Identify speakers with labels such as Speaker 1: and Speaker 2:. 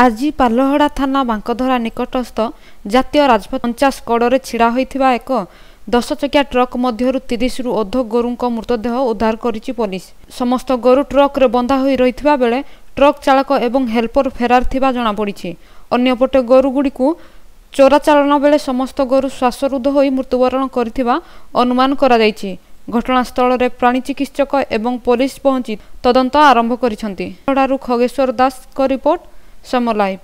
Speaker 1: ଆଜି ପାଲହଡ଼ା ଥାନା ବାଙ୍କଧରା ନିକଟସ୍ଥ ଜାତୀୟ ରାଜପଥ ଅଞ୍ଚାଶ କଡ଼ରେ ଛିଡ଼ା ହୋଇଥିବା ଏକ ଦଶଚକିଆ ଟ୍ରକ୍ ମଧ୍ୟରୁ ତିରିଶରୁ ଅଧ ଗୋରୁଙ୍କ ମୃତଦେହ ଉଦ୍ଧାର କରିଛି ପୋଲିସ। ସମସ୍ତ ଗୋରୁ ଟ୍ରକ୍ରେ ବନ୍ଧା ହୋଇ ରହିଥିବା ବେଳେ ଟ୍ରକ୍ ଚାଳକ ଏବଂ ହେଲ୍ପର ଫେରାର ଥିବା ଜଣାପଡ଼ିଛି। ଅନ୍ୟପଟେ ଗୋରୁଗୁଡ଼ିକୁ ଚୋରାଚାଲାଣ ବେଳେ ସମସ୍ତ ଗୋରୁ ଶ୍ୱାସରୁଦ୍ଧ ହୋଇ ମୃତ୍ୟୁବରଣ କରିଥିବା ଅନୁମାନ କରାଯାଇଛି। ଘଟଣାସ୍ଥଳରେ ପ୍ରାଣୀ ଚିକିତ୍ସକ ଏବଂ ପୋଲିସ ପହଞ୍ଚି ତଦନ୍ତ ଆରମ୍ଭ କରିଛନ୍ତି। ଖଗେଶ୍ୱର ଦାସଙ୍କ ରିପୋର୍ଟ Some more like.